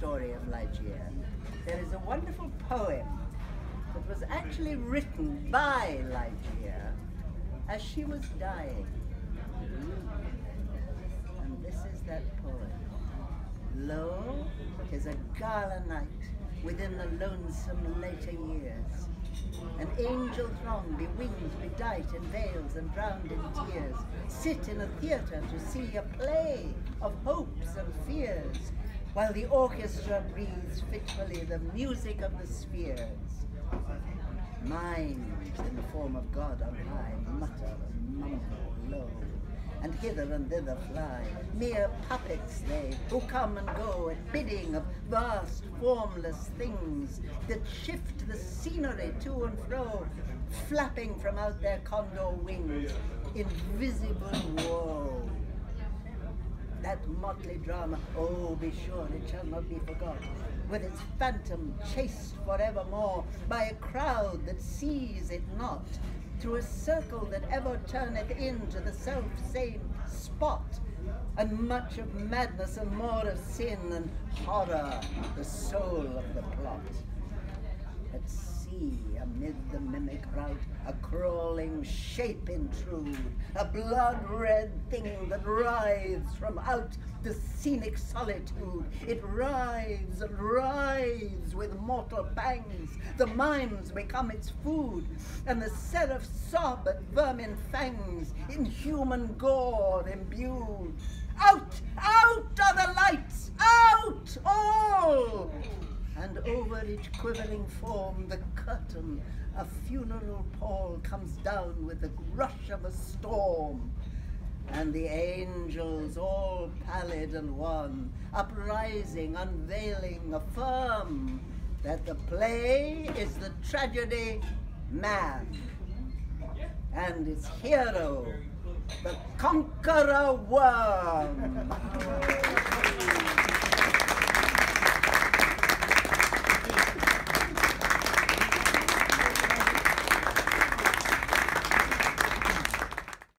story of Ligeia. There is a wonderful poem that was actually written by Ligeia as she was dying. And this is that poem. Lo, tis a gala night within the lonesome later years. An angel throng, bewinged, bedight in veils and drowned in tears, sit in a theatre to see a play of hopes and fears, while the orchestra breathes fitfully the music of the spheres. Minds in the form of God on high mutter and mumble low and hither and thither fly. Mere puppets they, who come and go at bidding of vast formless things that shift the scenery to and fro, flapping from out their condor wings, invisible woe. That motley drama, oh, be sure it shall not be forgot, with its phantom chased forevermore by a crowd that sees it not, through a circle that ever turneth into the self-same spot, and much of madness and more of sin and horror, the soul of the plot. At sea, amid the mimic rout, a crawling shape intrude, a blood-red thing that writhes from out the scenic solitude. It writhes and writhes with mortal pangs. The mimes become its food, and the seraph sob at vermin fangs, in human gore imbued. Out! Out are the lights! Out! All! And over each quivering form, the curtain, a funeral pall comes down with the rush of a storm and the angels, all pallid and wan, uprising, unveiling, affirm that the play is the tragedy man, and its hero, the conqueror worm.